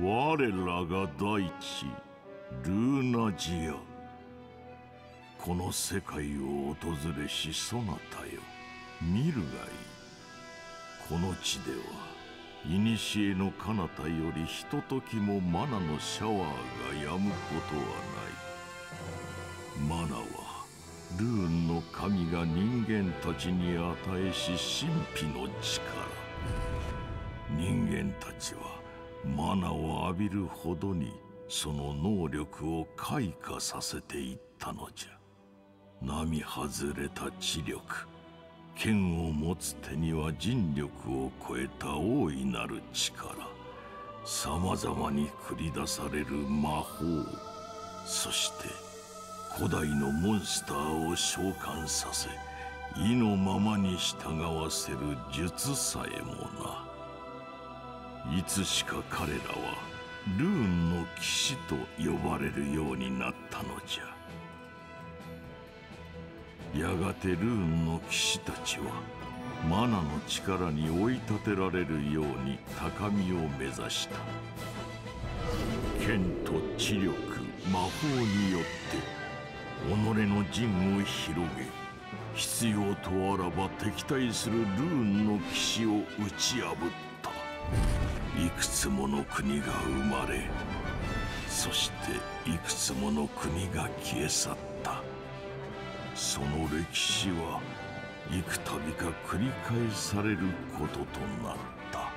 我らが大地ルーナジア。この世界を訪れしそなたよ。見るがいい。この地では古の彼方よりひとときもマナのシャワーが止むことはない。マナはルーンの神が人間たちに与えし神秘の力。人間たちはマナを浴びるほどにその能力を開花させていったのじゃ。並外れた知力剣を持つ手には人力を超えた大いなる力さまざまに繰り出される魔法そして古代のモンスターを召喚させ意のままに従わせる術さえもな。いつしか彼らはルーンの騎士と呼ばれるようになったのじゃ。やがてルーンの騎士たちはマナの力に追い立てられるように高みを目指した。剣と知力魔法によって己の陣を広げ必要とあらば敵対するルーンの騎士を打ち破った。いくつもの国が生まれそしていくつもの国が消え去った。その歴史は幾度か繰り返されることとなった。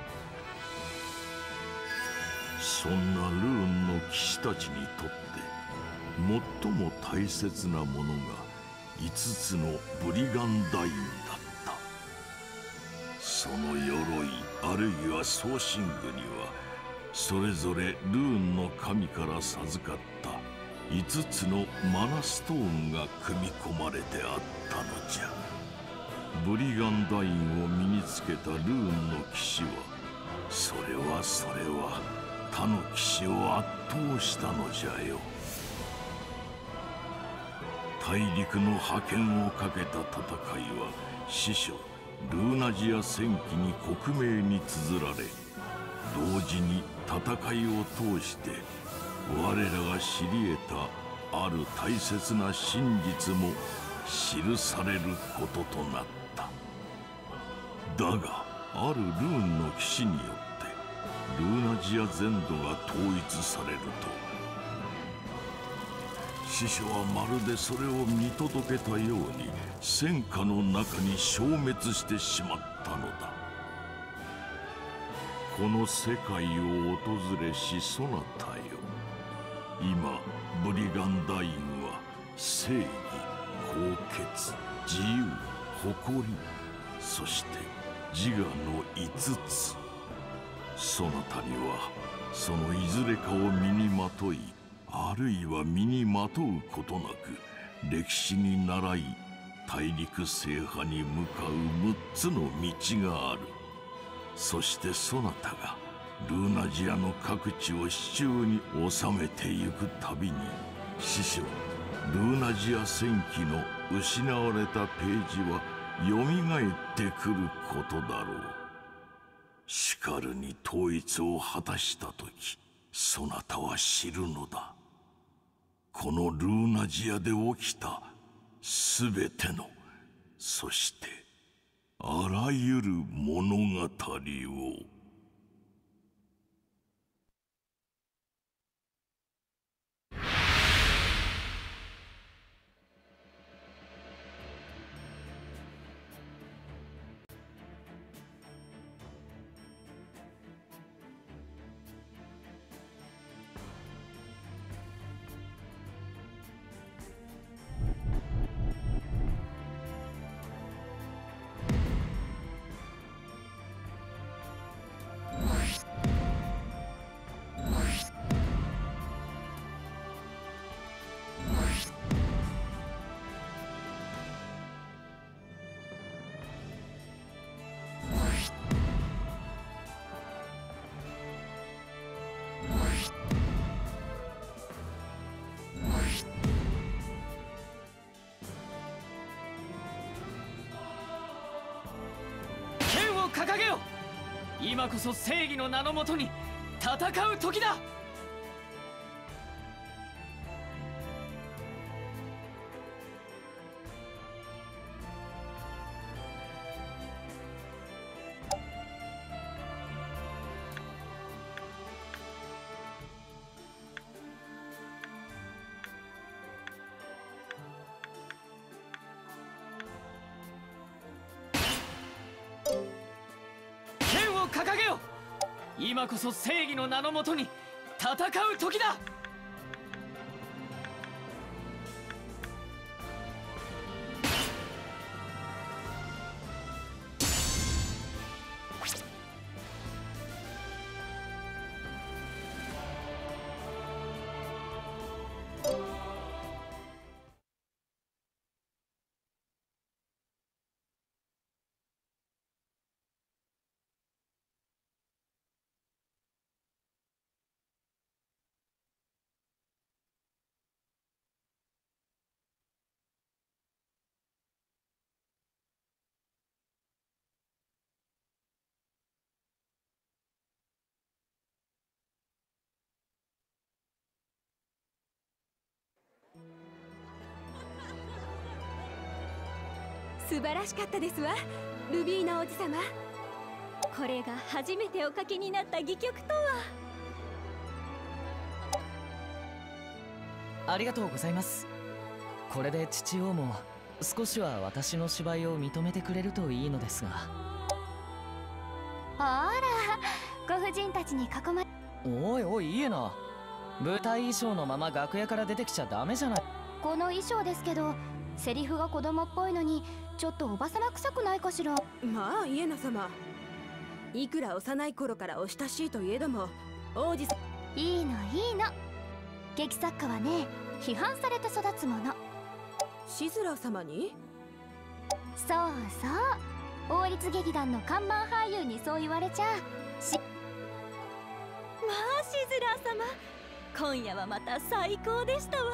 そんなルーンの騎士たちにとって最も大切なものが5つのブリガンダインだった。その鎧あるいは装身具にはそれぞれルーンの神から授かった5つのマナストーンが組み込まれてあったのじゃ。ブリガンダインを身につけたルーンの騎士はそれはそれは他の騎士を圧倒したのじゃよ。大陸の覇権をかけた戦いは師匠ルーナジア戦記に克明に綴られ同時に戦いを通して我らが知り得たある大切な真実も記されることとなった。だがあるルーンの騎士によってルーナジア全土が統一されると師匠はまるでそれを見届けたように戦火の中に消滅してしまったのだ。この世界を訪れしそなたよ。今ブリガンダインは正義高潔自由誇りそして自我の5つ。そなたにはそのいずれかを身にまといあるいは身にまとうことなく歴史に倣い大陸制覇に向かう6つの道がある。そしてそなたがルーナジアの各地を手中に収めてゆくたびに師匠ルーナジア戦記の失われたページはよみがえってくることだろう。しかるに統一を果たした時そなたは知るのだ。このルーナジアで起きた全てのそしてあらゆる物語を。掲こそ正義の名のもとに戦う時だ。今こそ正義の名のもとに戦う時だ！素晴らしかったですわ。ルビーナ王子様これが初めてお書きになった戯曲とは。ありがとうございます。これで父王も少しは私の芝居を認めてくれるといいのですが。あらご婦人たちに囲まれ。おいおいいいな。舞台衣装のまま楽屋から出てきちゃダメじゃない。この衣装ですけどセリフが子供っぽいのにちょっとおばさま臭くないかしら？まあイエナ様。いくら幼い頃からお親しいといえども王子様いいのいいの。劇作家はね批判されて育つもの。シズラー様に？そうそう。王立劇団の看板俳優にそう言われちゃ。しまあシズラー様。今夜はまた最高でしたわ。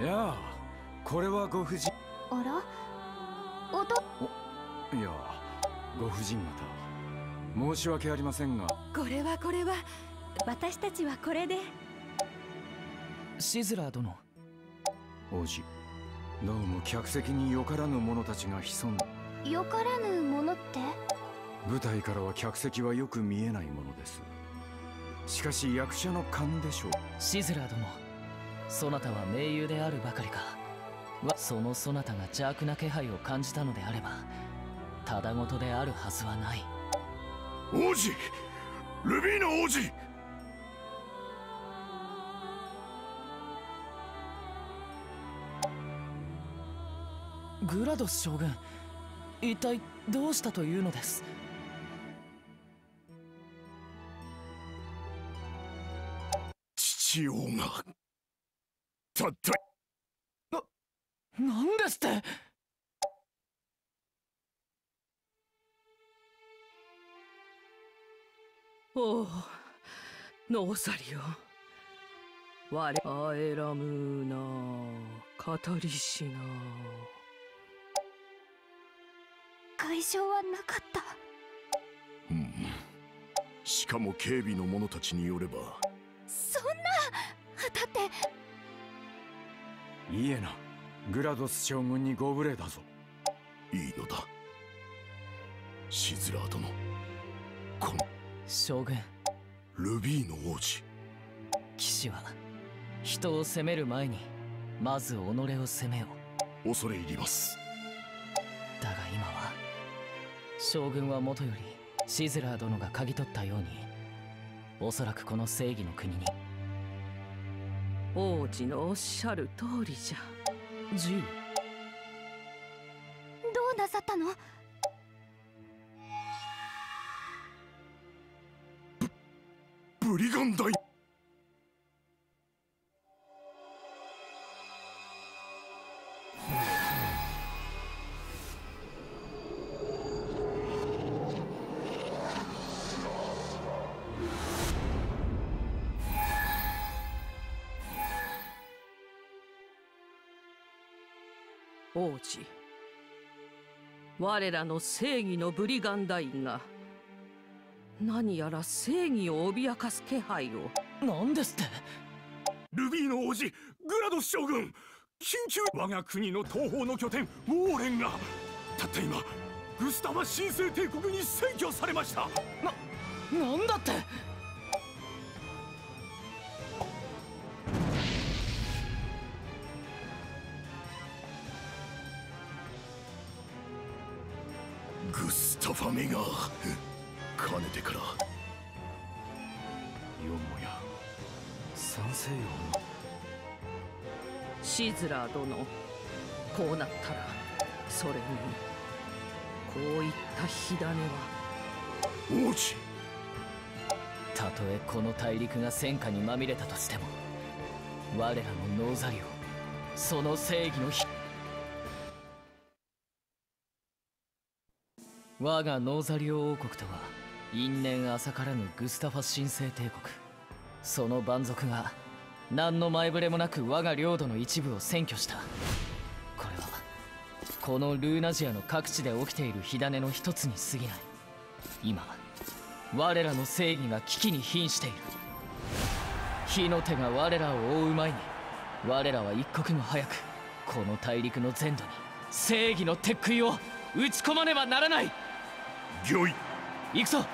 いやあこれはご婦人。あら？おといやご婦人方。申し訳ありませんが。これはこれは。私たちはこれで。シズラー殿。王子。どうも客席によからぬ者たちが潜んだ。よからぬものって？舞台からは客席はよく見えないものです。しかし役者の勘でしょう。シズラー殿。そなたは盟友であるばかりか。わそのそなたが邪悪な気配を感じたのであればただごとであるはずはない。王子ルビーナ王子。グラドス将軍一体どうしたというのです？父王がたったなんですって？おおノーサリオ我アエラムーナカタリシナ外傷はなかった。うん。しかも警備の者たちによれば。そんな。だって。いいえなグラドス将軍にご無礼だぞ。いいのだ。シズラー殿。この将軍。ルビーの王子。騎士は人を責める前にまず己を責めよ。恐れ入ります。だが今は将軍はもとよりシズラー殿が嗅ぎ取ったようにおそらくこの正義の国に。王子のおっしゃる通りじゃ10どうなさったの？王子。我らの正義のブリガンダインが何やら正義を脅かす気配を。何ですって？ルビーの王子グラドス将軍緊急我が国の東方の拠点ウォーレンがたった今グスタファ神聖帝国に占拠されました。なんだって？ズラー殿こうなったらそれにこういった火種は。王子たとえこの大陸が戦火にまみれたとしても我らのノーザリオその正義の火。我がノーザリオ王国とは因縁浅からぬグスタファ神聖帝国。その蛮族が何の前触れもなく我が領土の一部を占拠した。これはこのルーナジアの各地で起きている火種の一つに過ぎない。今我らの正義が危機に瀕している。火の手が我らを覆う前に我らは一刻も早くこの大陸の全土に正義の鉄杭を打ち込まねばならない。御意。行くぞ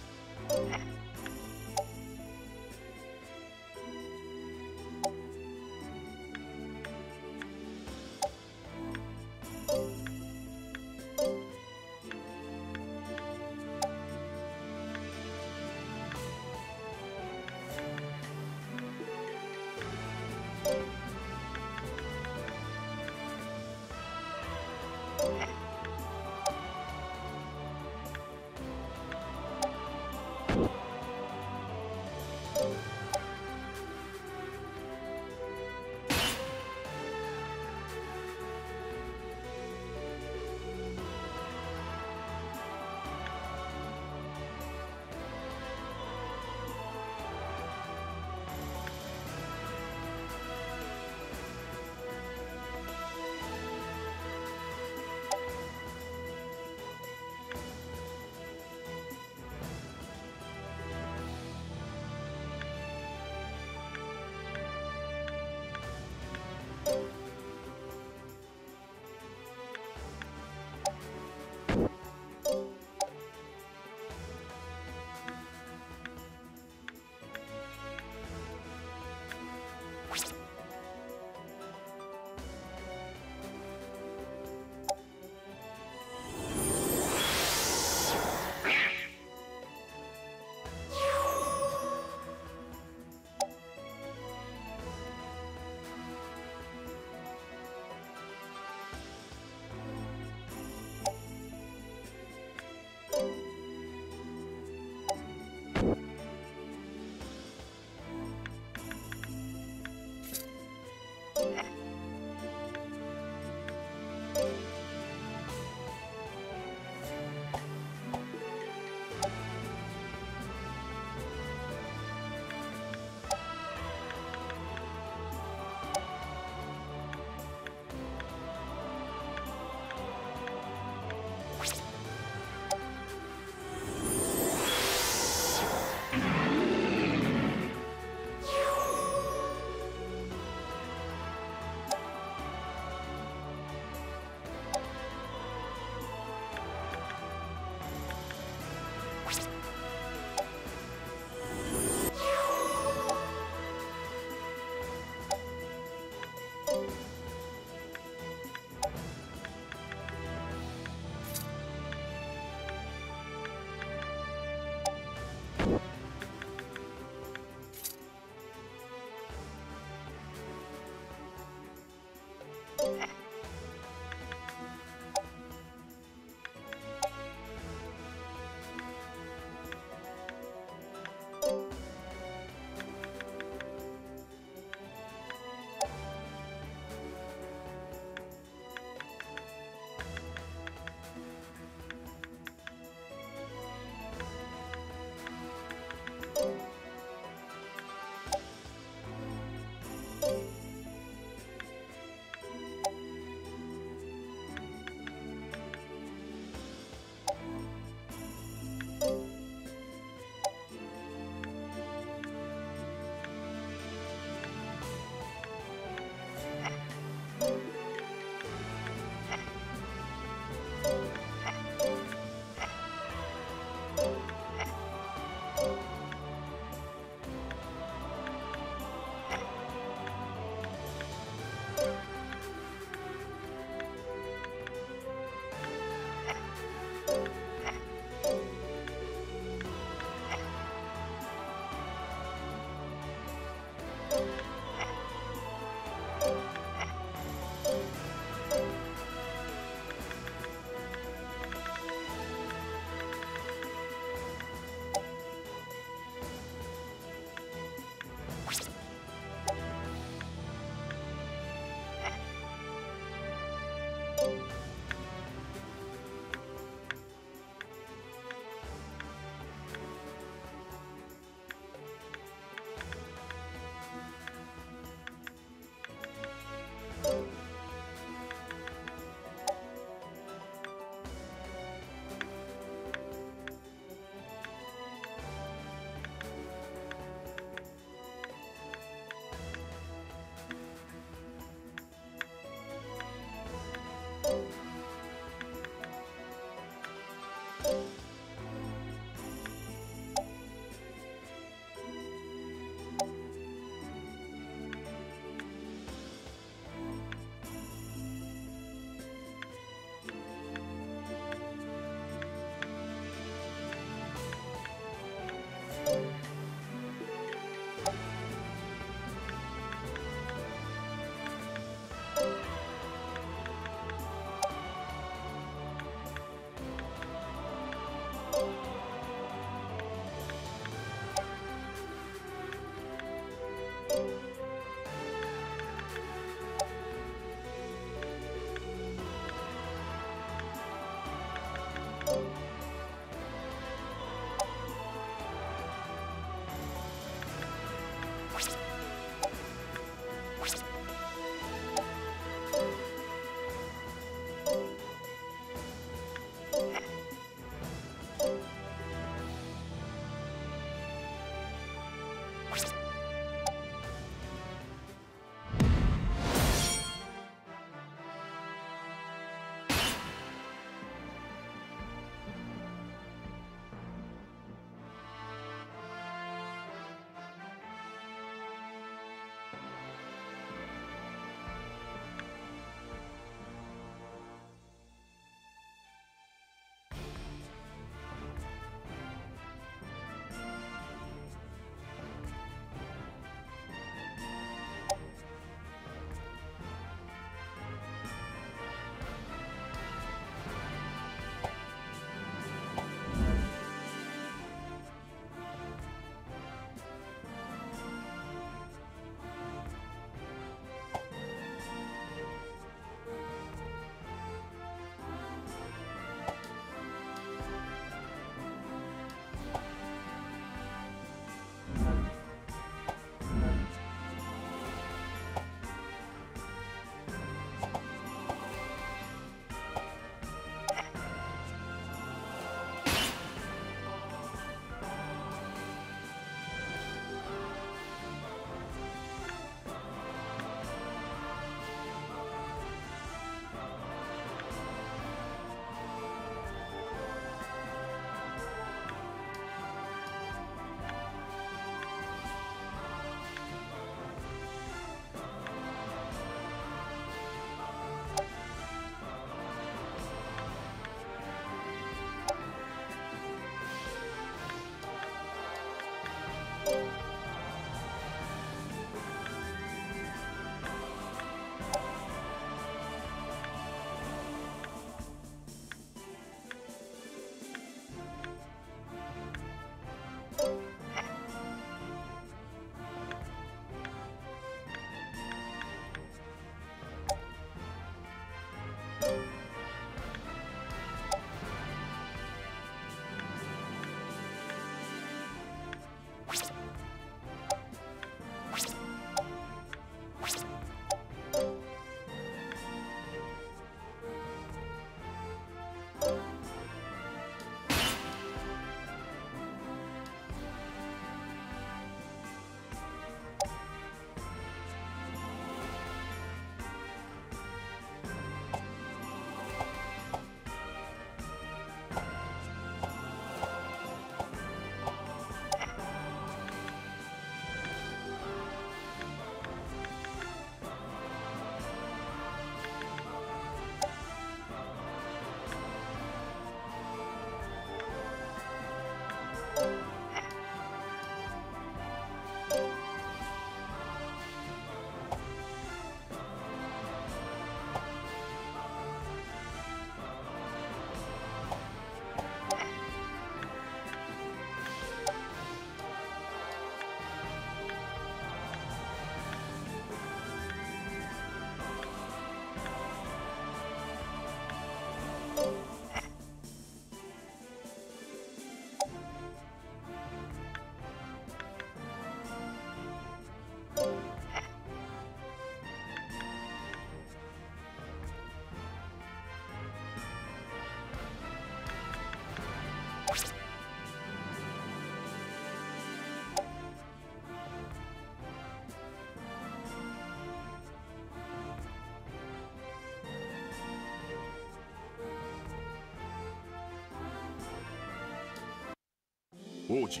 王子。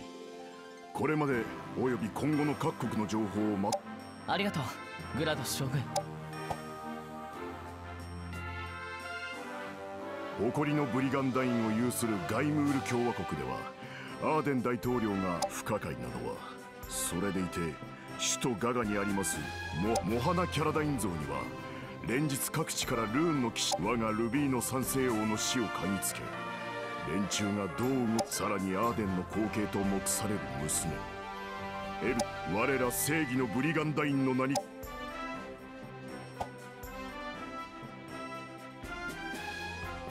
これまでおよび今後の各国の情報をまありがとうグラドス将軍。誇りのブリガンダインを有するガイムール共和国ではアーデン大統領が不可解なのはそれでいて首都ガガにありますモモハナ・キャラダイン像には連日各地からルーンの騎士我がルビーの三世王の死を嗅ぎつけ連中がどう動さらにアーデンの後継と目される娘。エル我ら正義のブリガンダインの名に。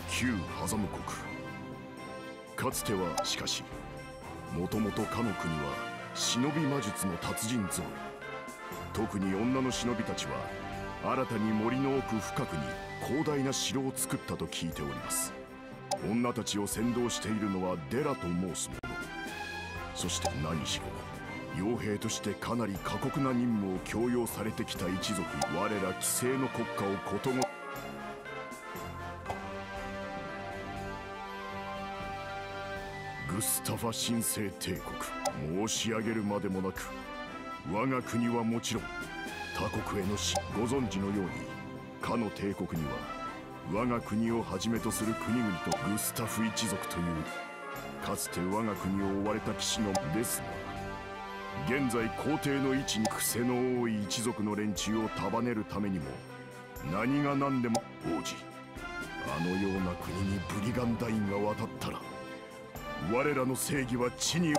旧ハザム国。かつてはしかしもともとかの国は忍び魔術の達人ぞ特に女の忍びたちは新たに森の奥深くに広大な城を作ったと聞いております。女たちを先導しているのはデラと申す者。そして何しろ傭兵としてかなり過酷な任務を強要されてきた一族我ら既成の国家をことごグスタファ神聖帝国申し上げるまでもなく我が国はもちろん他国への死ご存知のようにかの帝国には我が国をはじめとする国々とグスタフ一族というかつて我が国を追われた騎士のですが現在皇帝の位置に癖の多い一族の連中を束ねるためにも何が何でも王子あのような国にブリガンダインが渡ったら我らの正義は地に。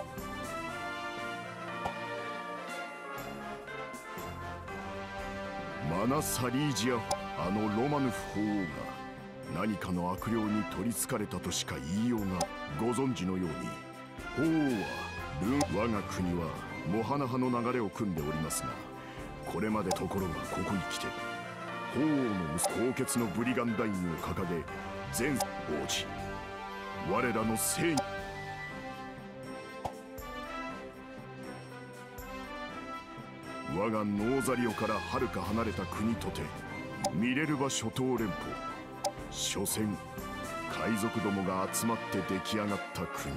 マナ・サリージアあのロマヌフ法王が何かの悪霊に取りつかれたとしか言いようがご存知のように法王はルン我が国はモハナ派の流れを組んでおりますがこれまでところがここに来て法王の息子高潔のブリガンダインを掲げ全王子。我らの正義我がノーザリオからはるか離れた国とてミレルバ諸島連邦。所詮海賊どもが集まって出来上がった国。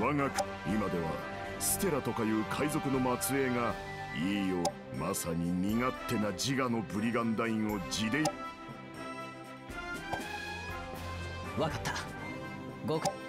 我が国今ではステラとかいう海賊の末裔がいいよまさに身勝手な自我のブリガンダインを地で分かった。ごく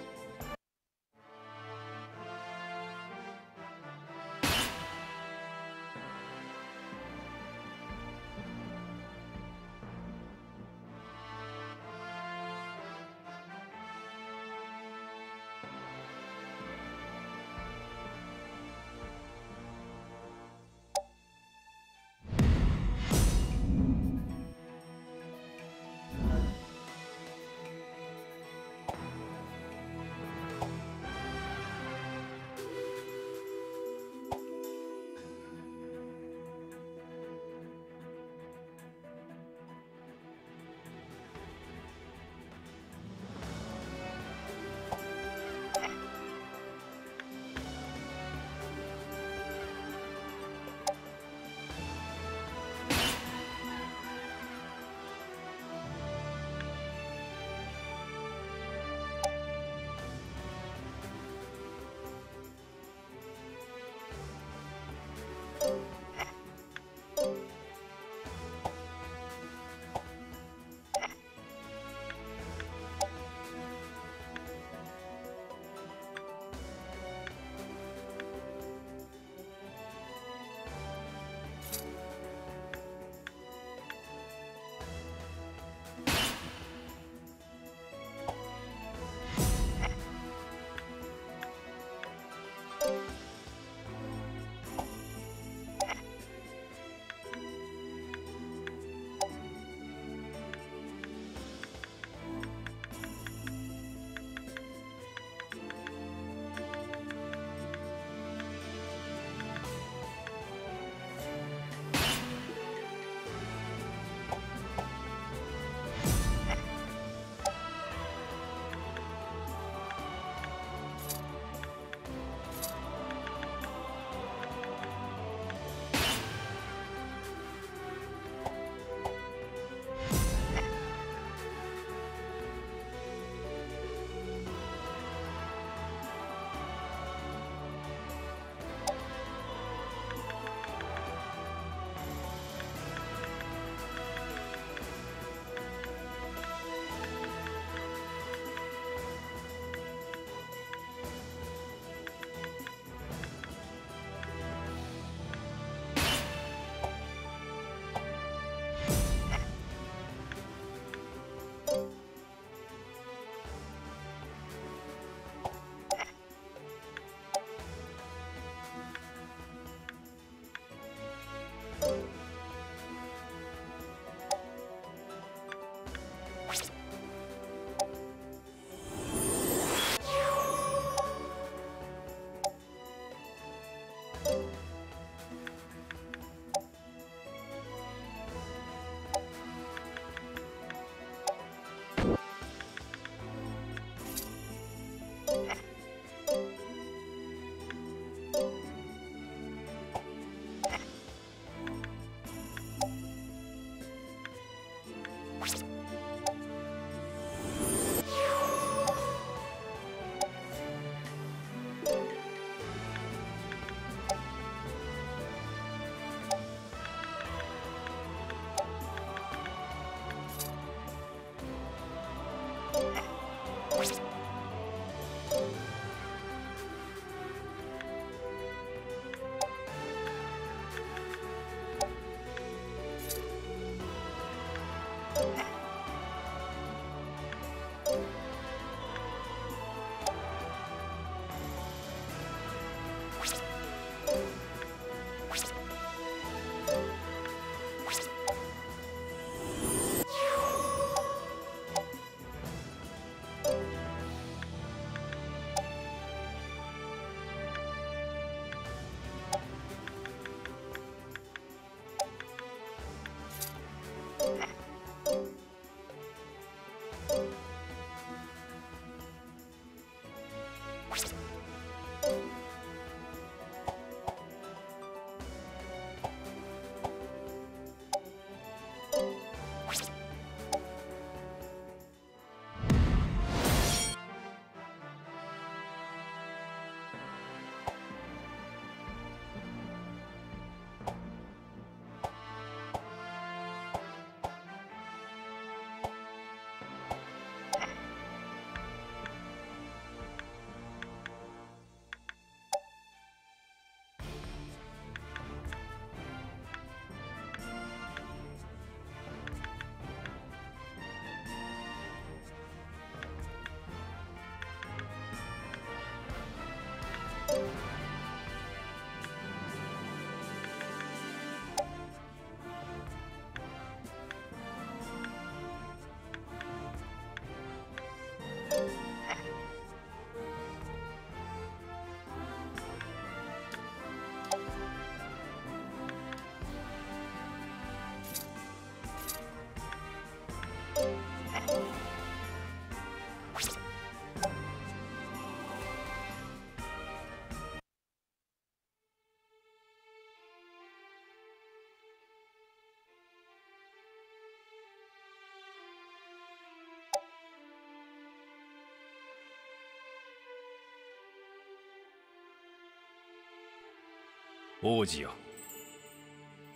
王子よ。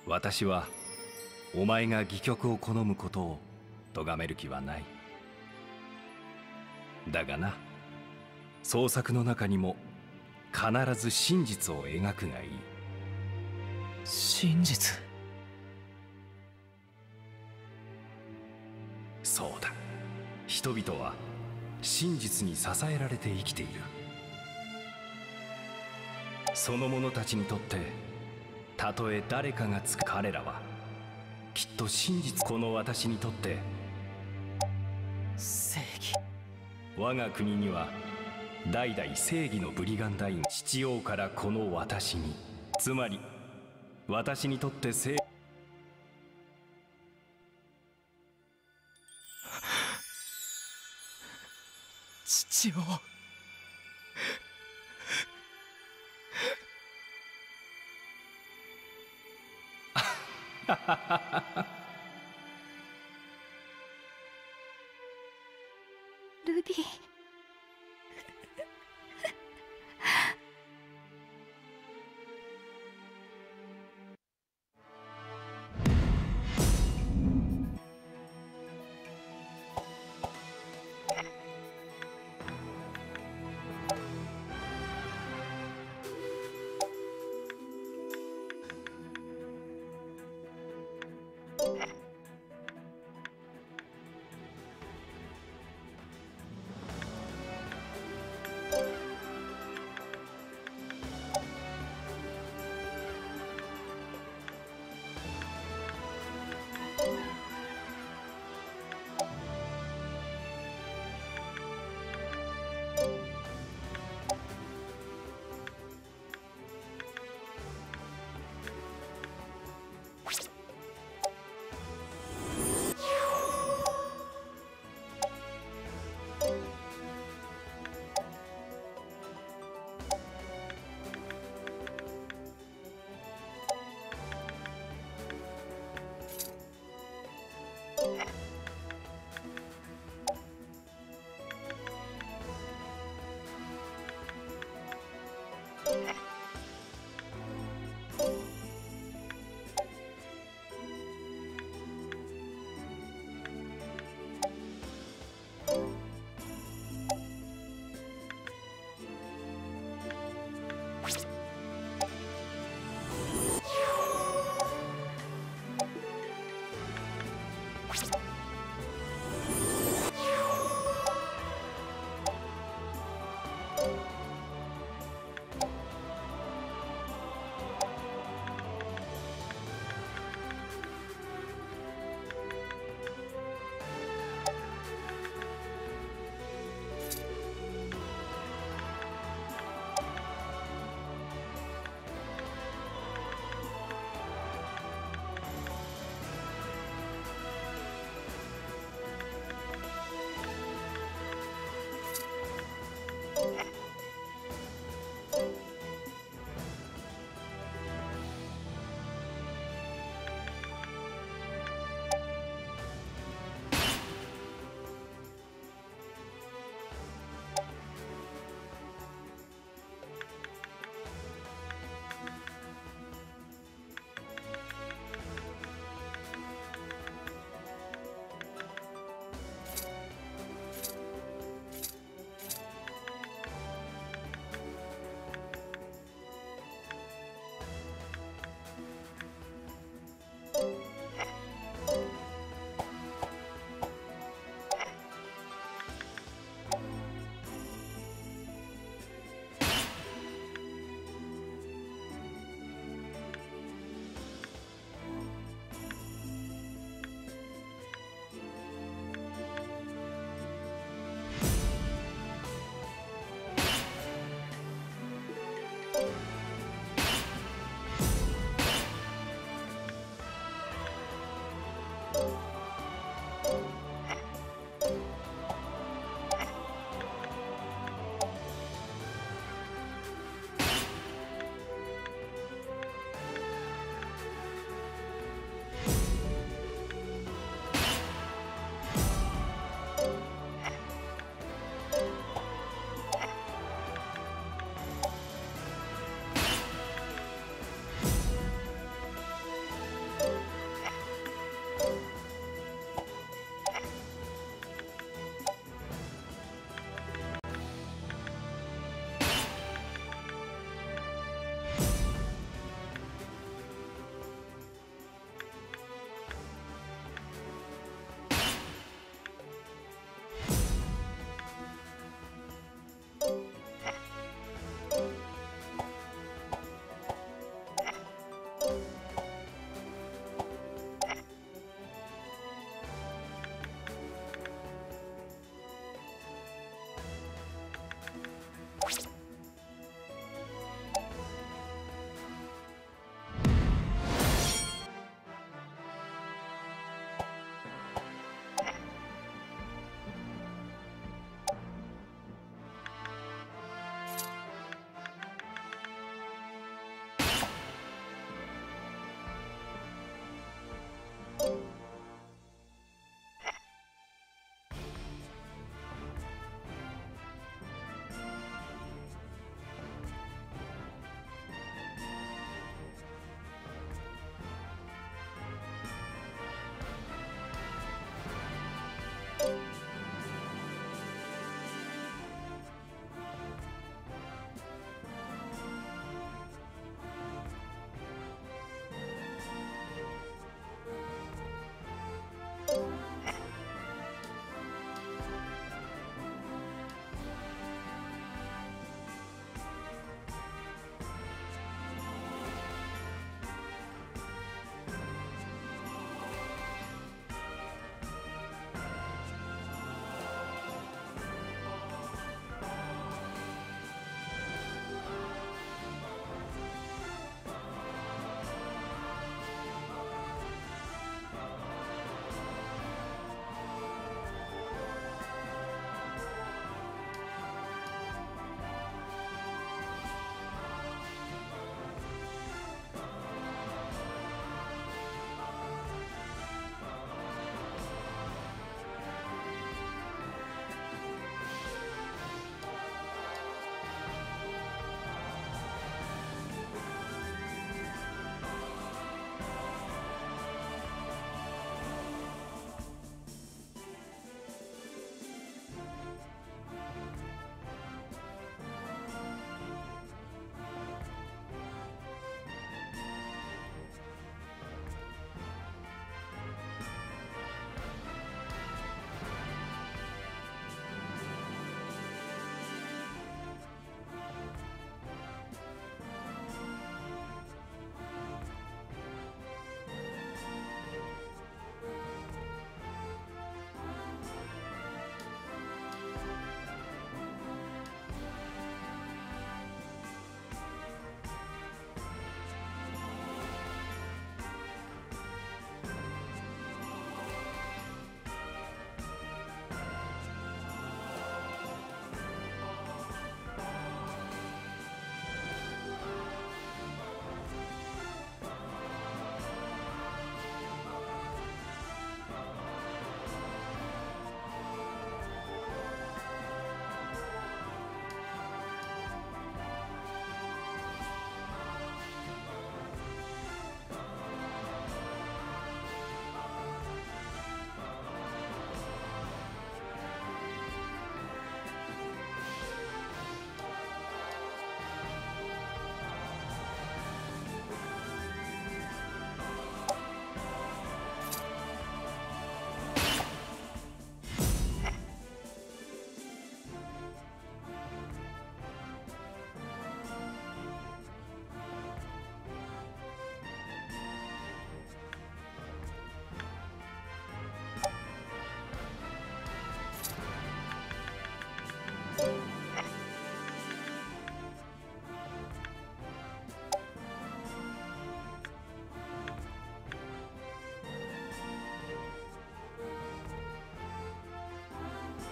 私はお前が戯曲を好むことを咎める気はない。だがな創作の中にも必ず真実を描くがいい。真実？そうだ。人々は真実に支えられて生きているその者たちにとってたとえ誰かがつく彼らはきっと真実この私にとって正義。我が国には代々正義のブリガンダイン父王からこの私に。つまり私にとって正義ルビー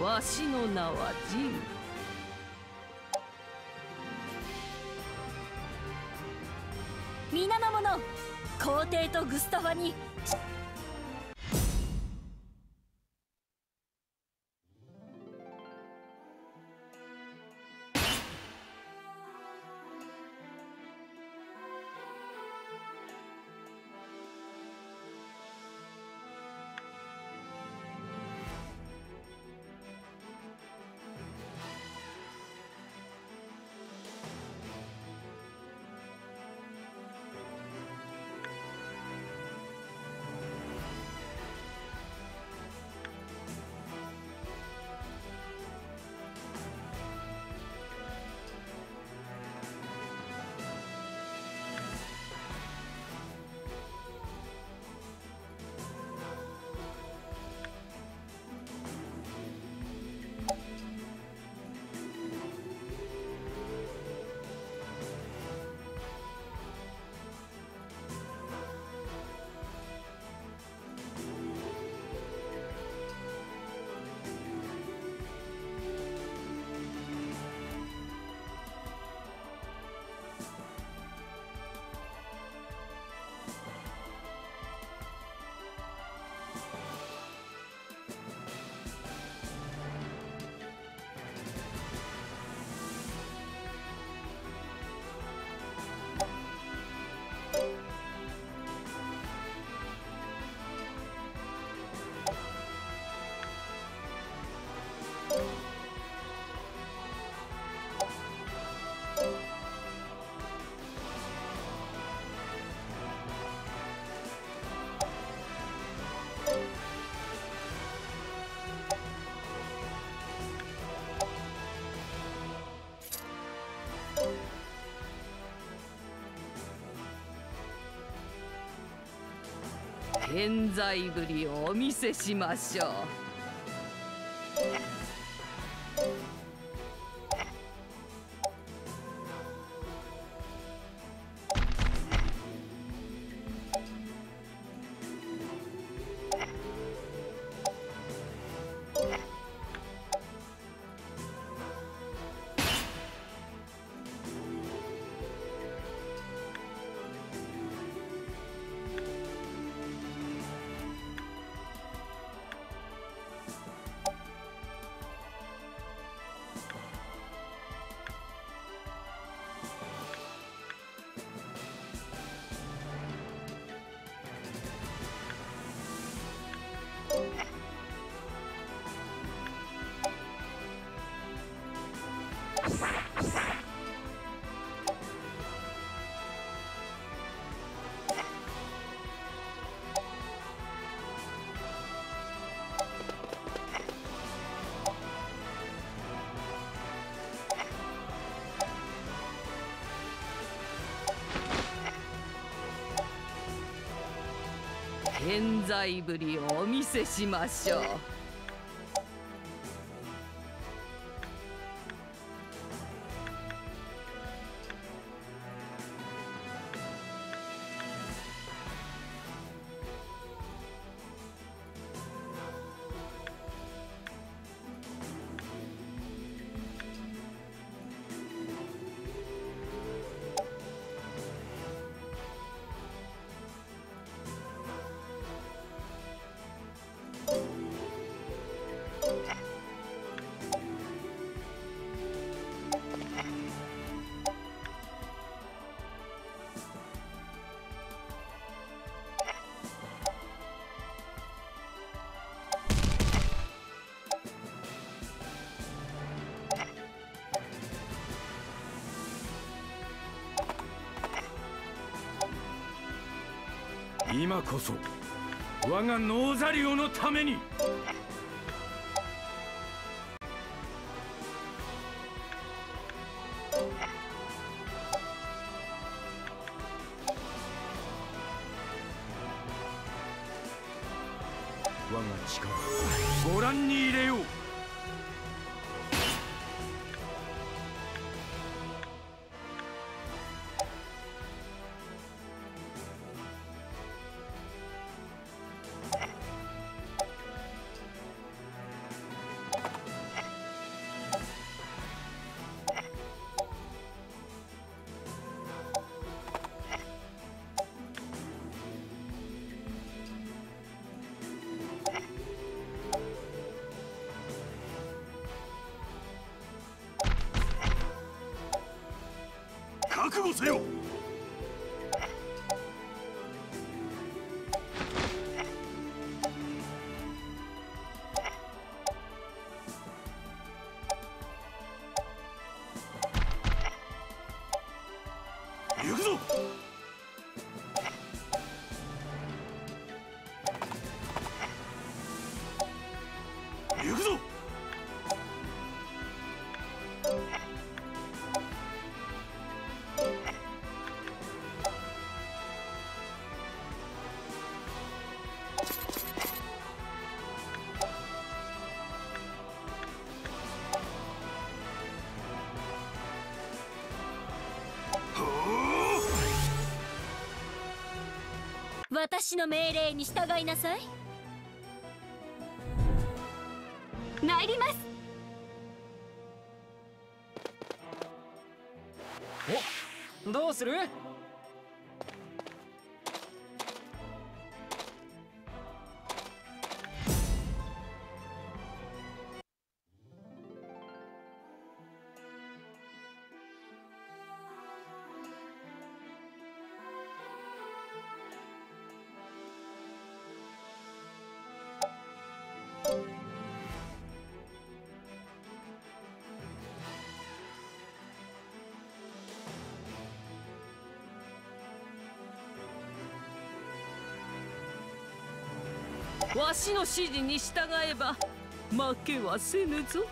わしの名はジン。皆の者皇帝とグスタファに健在ぶりをお見せしましょう。健在ぶりをお見せしましょう。こそ我がノーザリオのために。覚悟せ私の命令に従いなさい。参ります。おどうする？わしの指示に従えば負けはせぬぞ。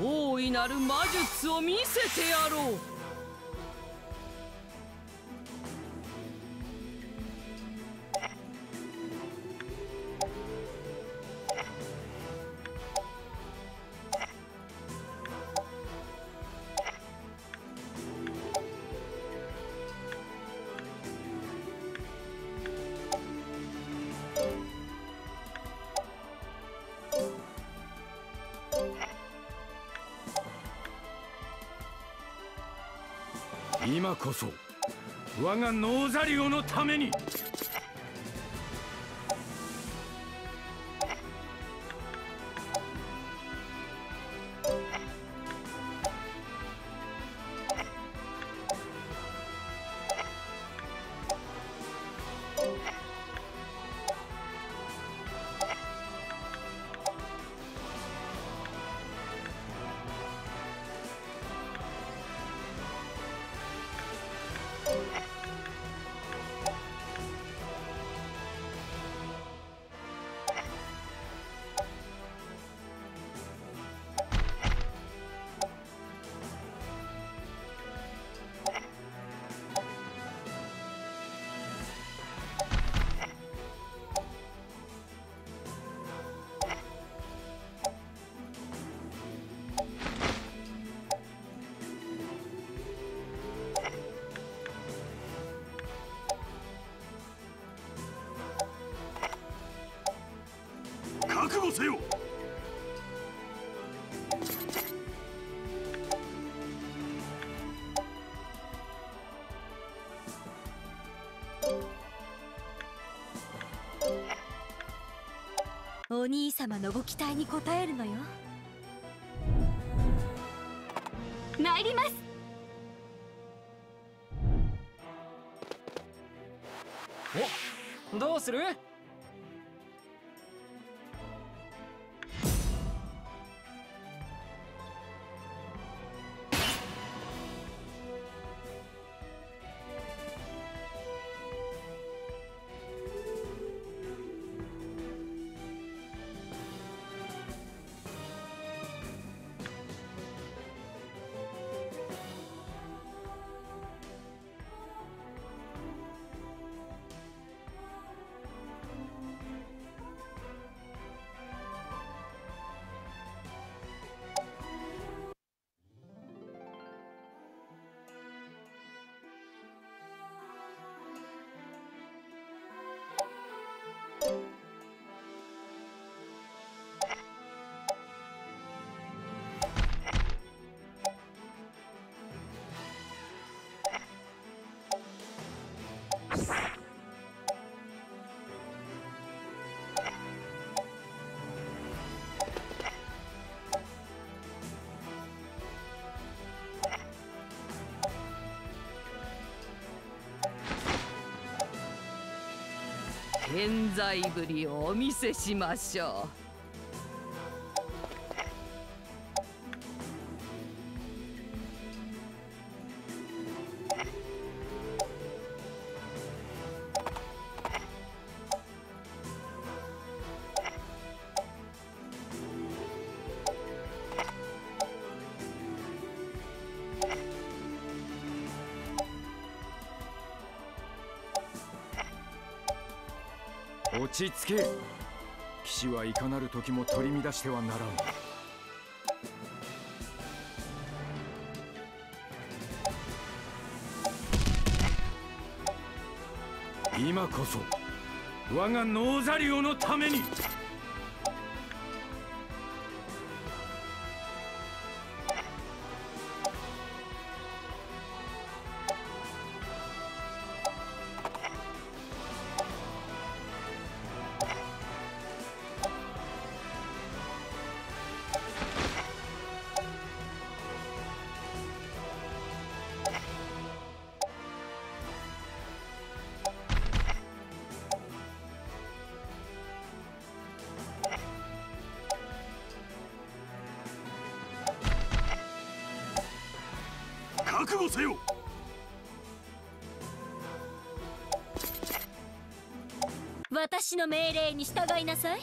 大いなる魔術を見せてやろう。今こそ我がノーザリオのためにせよ。お兄様のご期待に応えるのよ。参ります。おどうする？健在ぶりをお見せしましょう。ちつけ。騎士はいかなる時も取り乱してはならん。今こそ我がノーザリオのために。覚悟せよ。私の命令に従いなさい。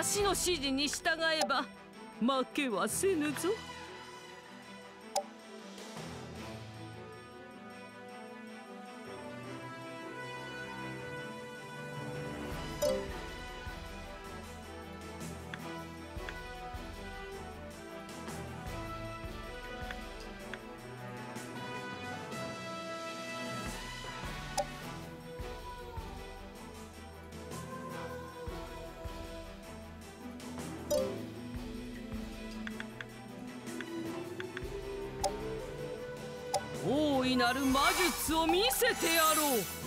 わしの指示に従えば負けはせぬぞ。を見せてやろう。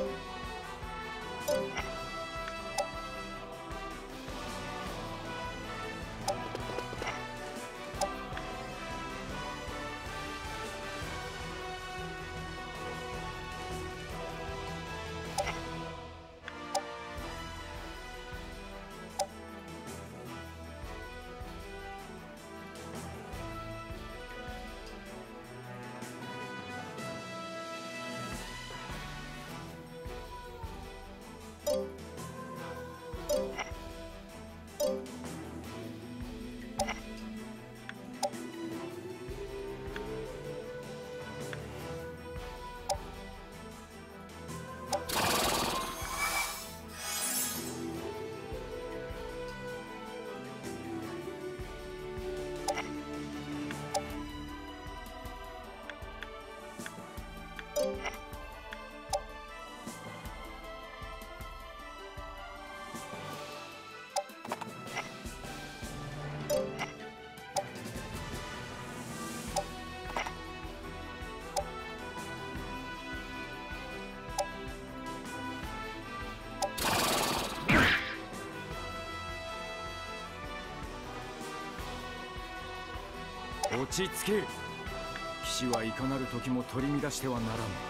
落ち着け。騎士はいかなる時も取り乱してはならぬ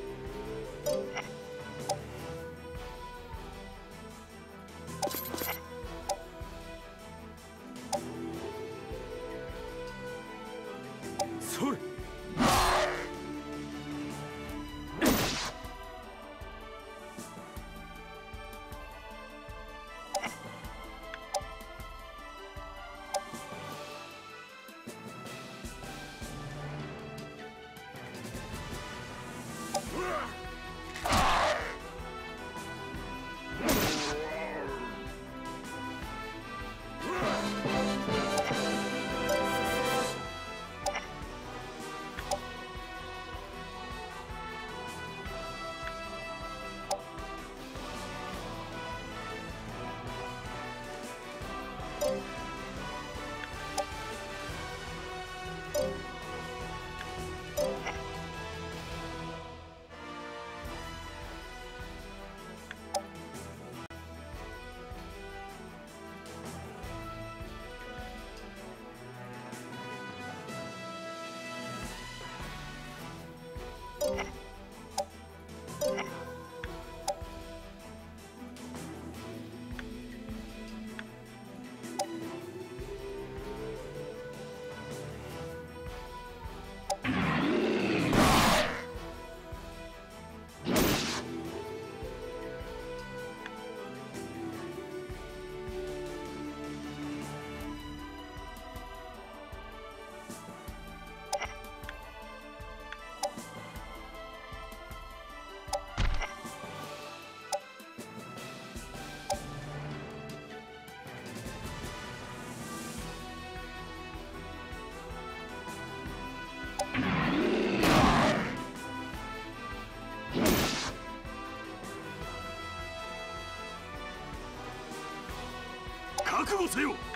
覚悟せよ。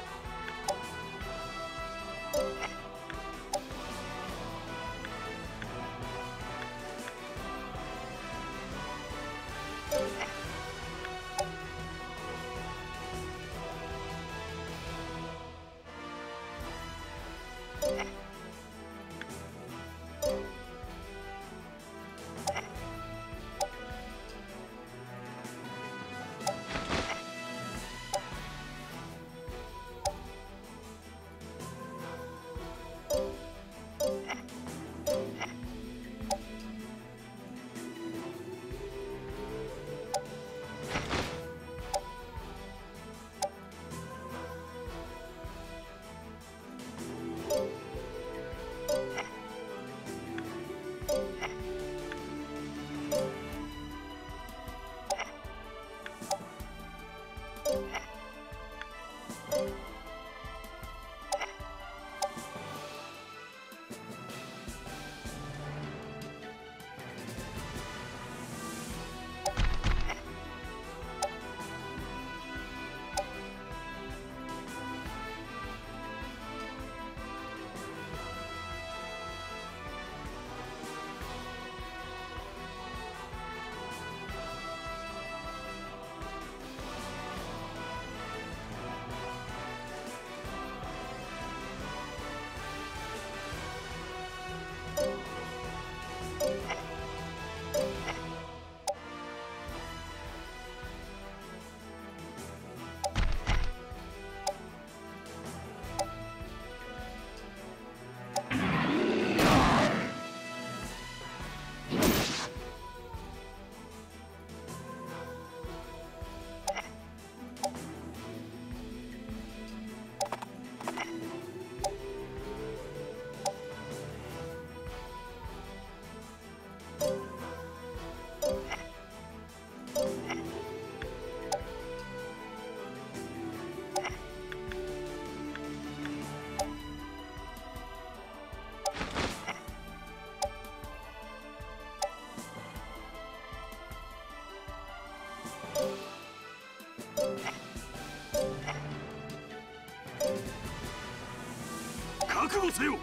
悟せよ。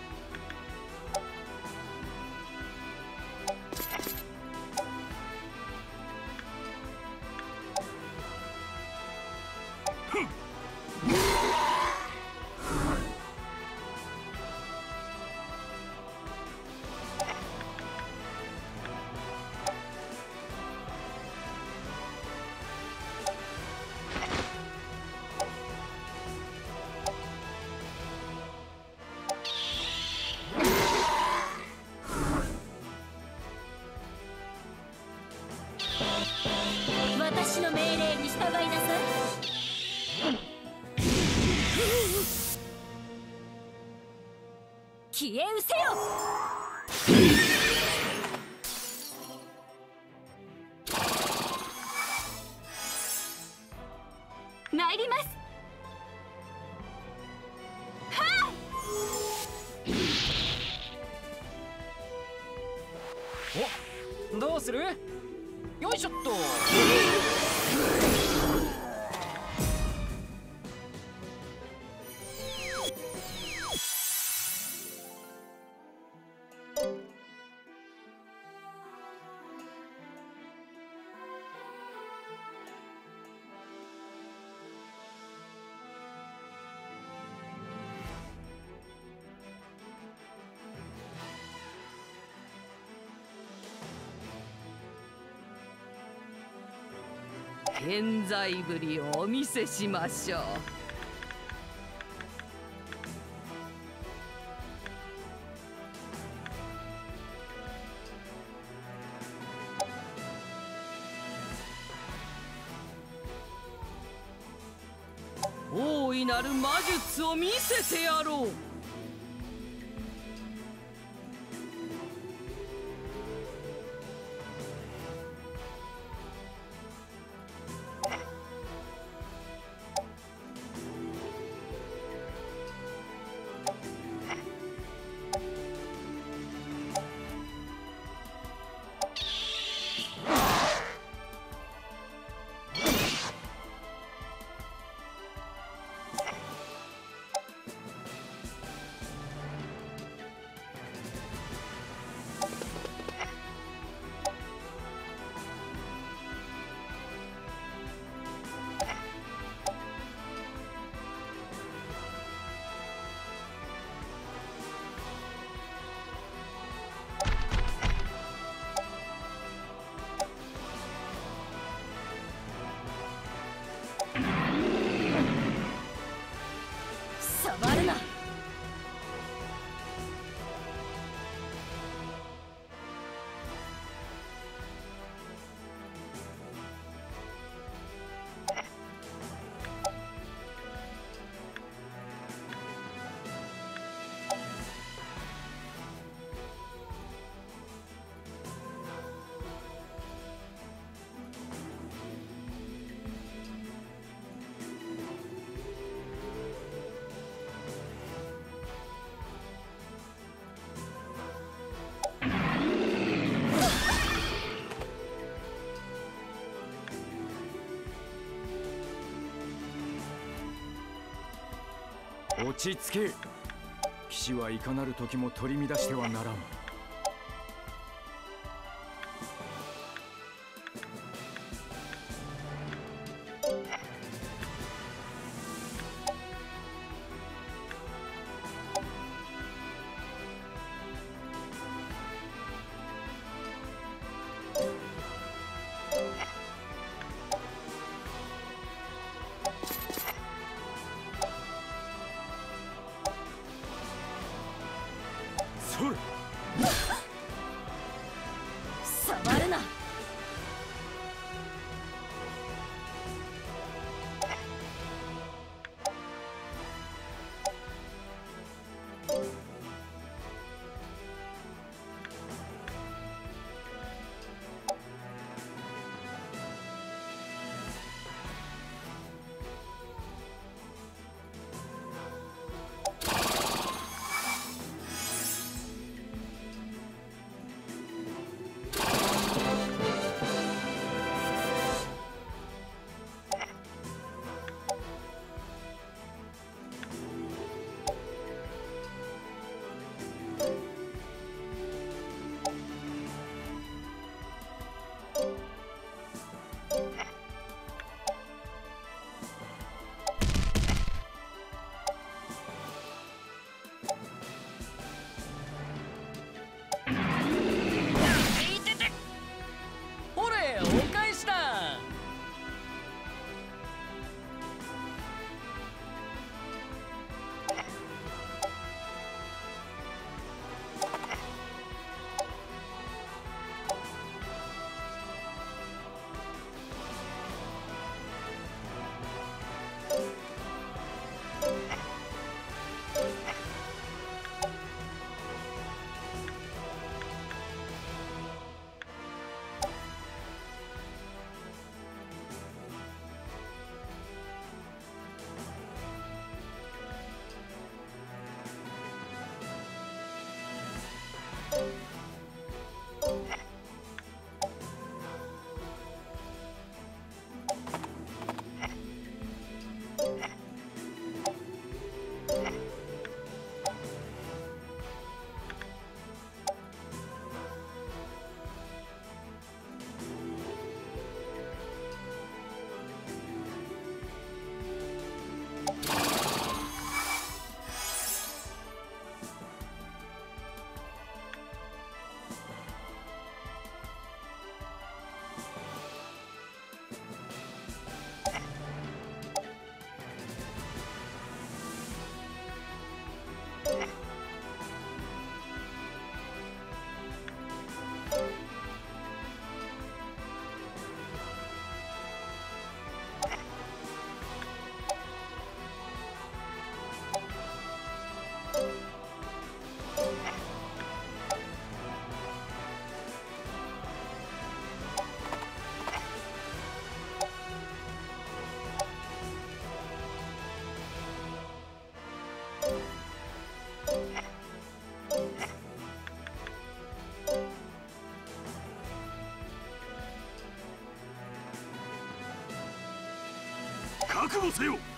消え失健在ぶりをお見せしましょう。大いなる魔術を見せてやろう。落ち着け。騎士はいかなる時も取り乱してはならん。覚悟せよ。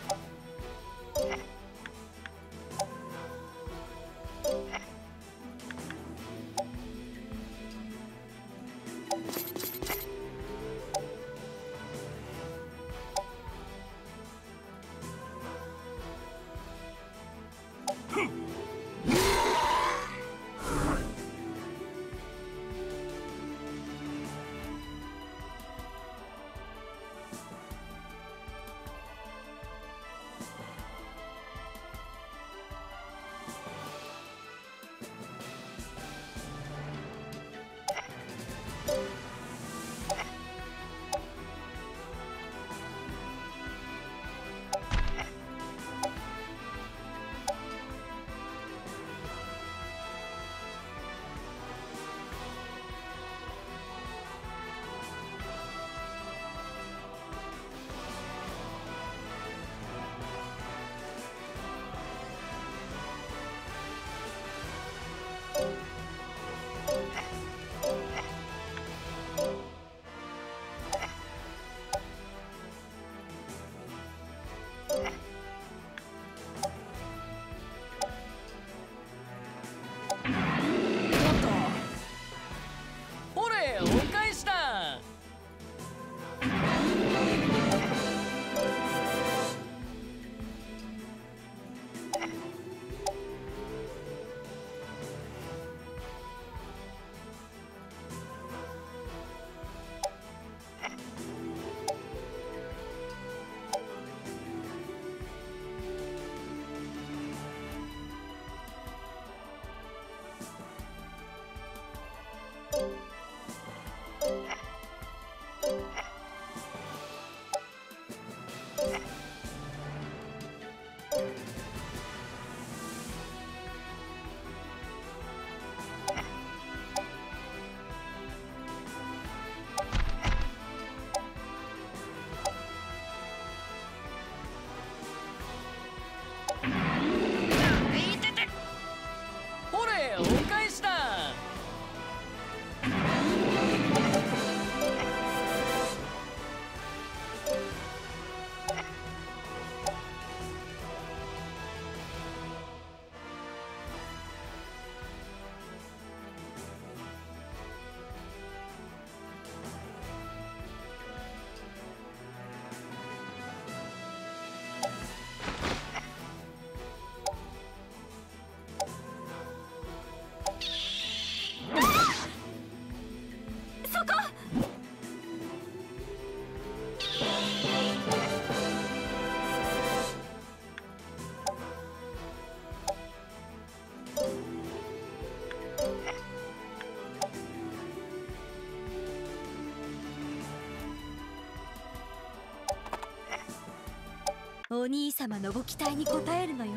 お兄様のご期待に応えるのよ。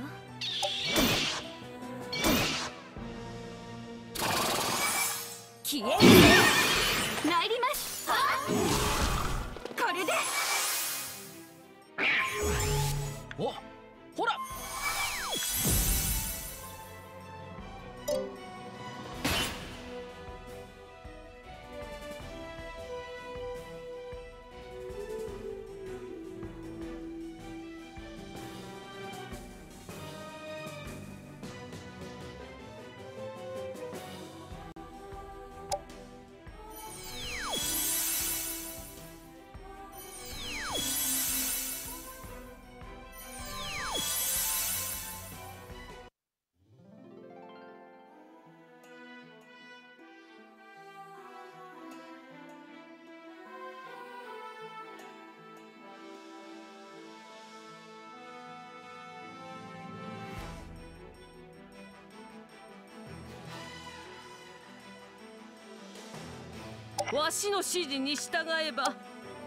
わしの指示に従えば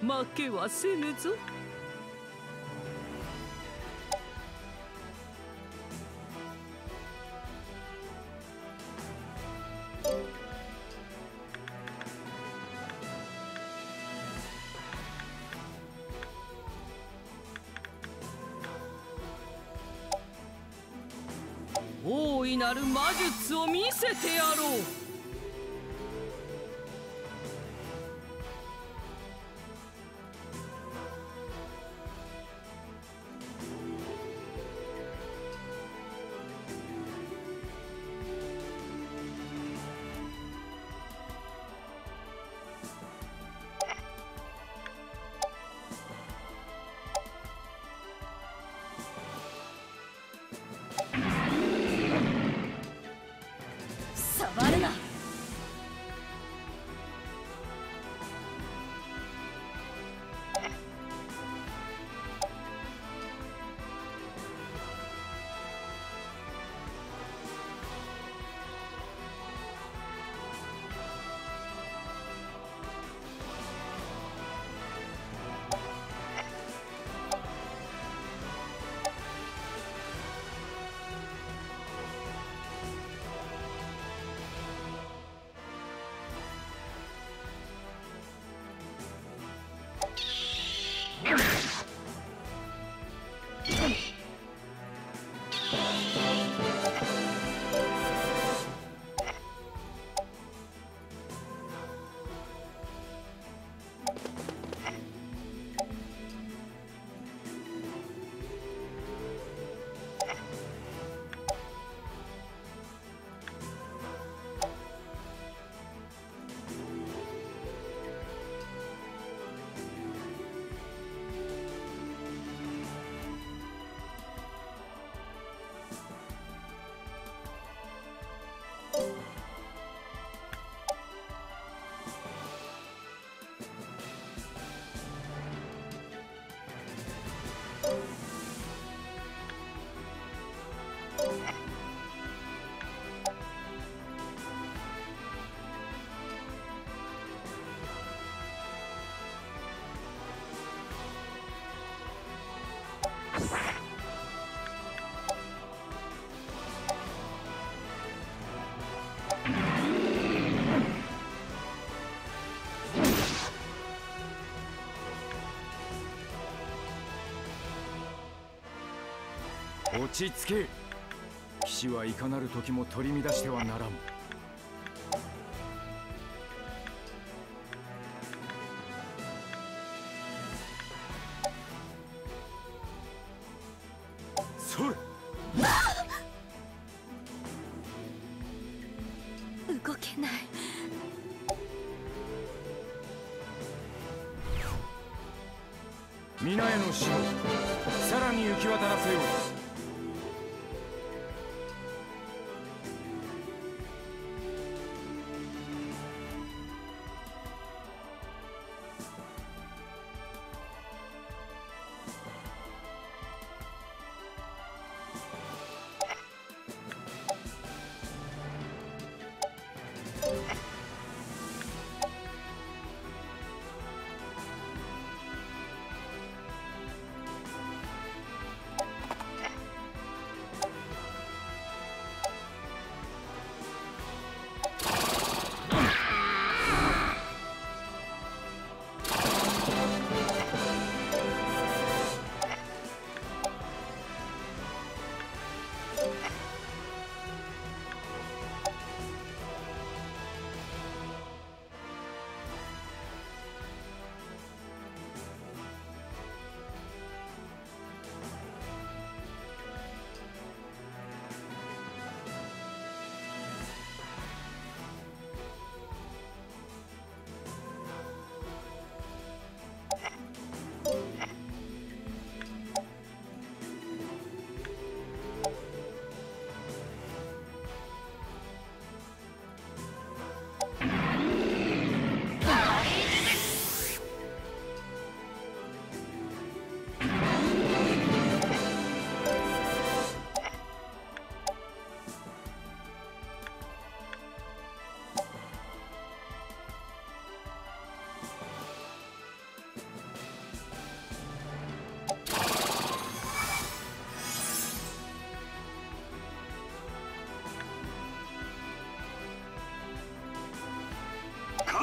負けはせぬぞ。大いなる魔術を見せてやろう。ち着け。騎士はいかなる時も取り乱してはならん。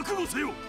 覚悟せよ。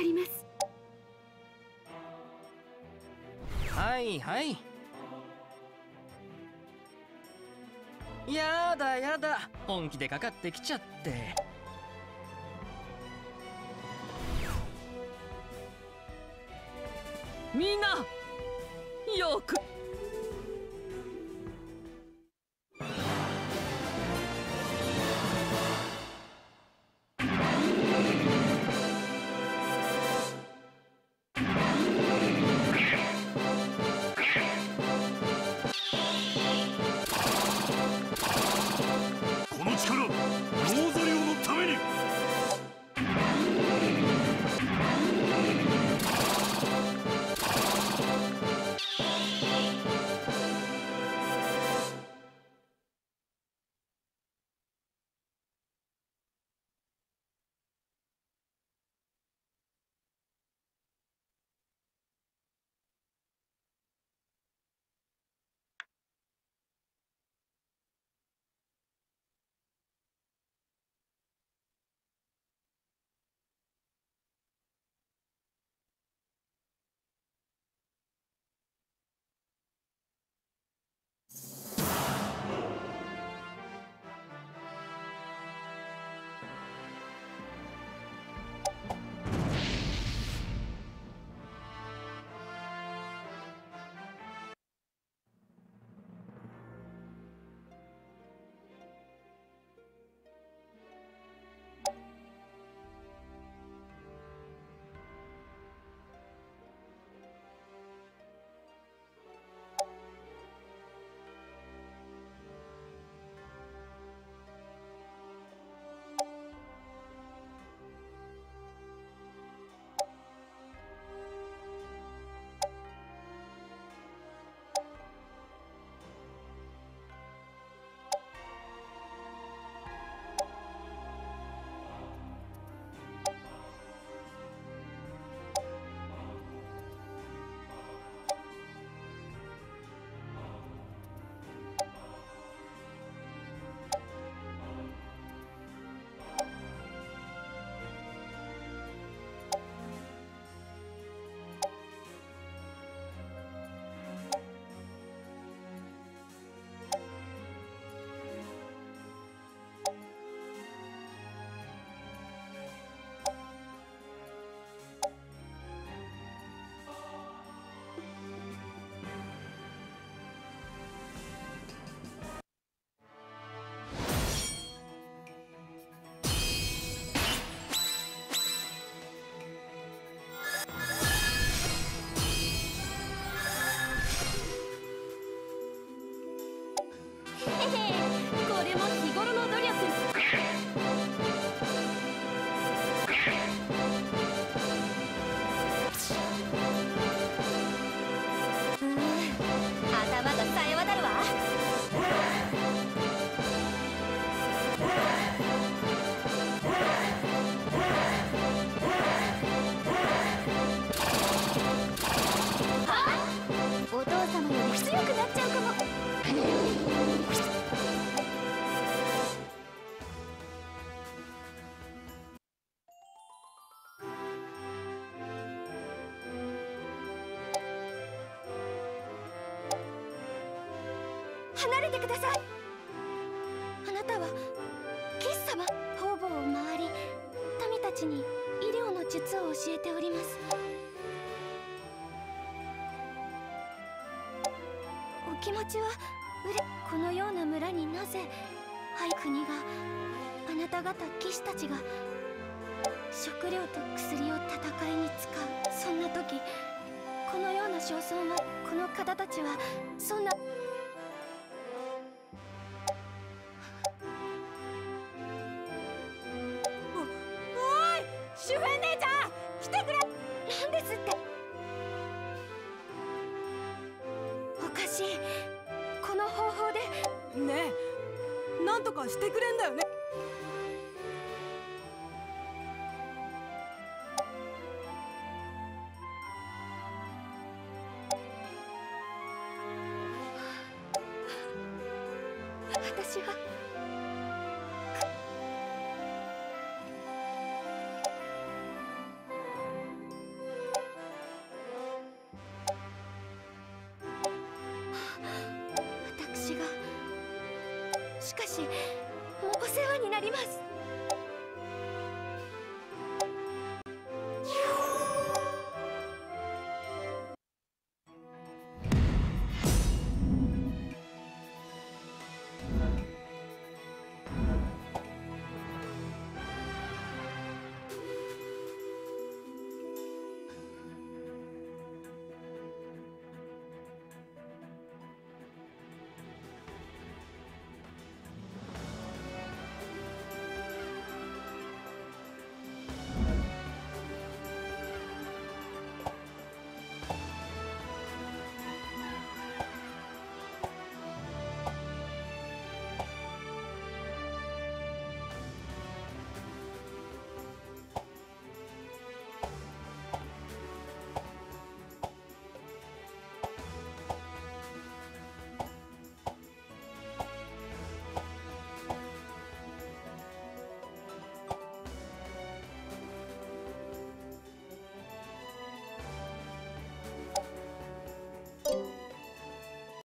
ります。はいはい。やだやだ。本気でかかってきちゃって。てください。あなたはキス様方々を回り民たちに医療の術を教えております。お気持ちはうれこのような村になぜはい国があなた方騎士たちが食料と薬を戦いに使うそんな時このような焦燥はこの方たちはそんなし